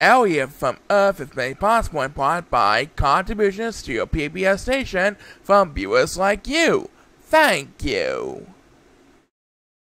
Elliott from Earth is made possible in part by contributions to your PBS station from viewers like you. Thank you.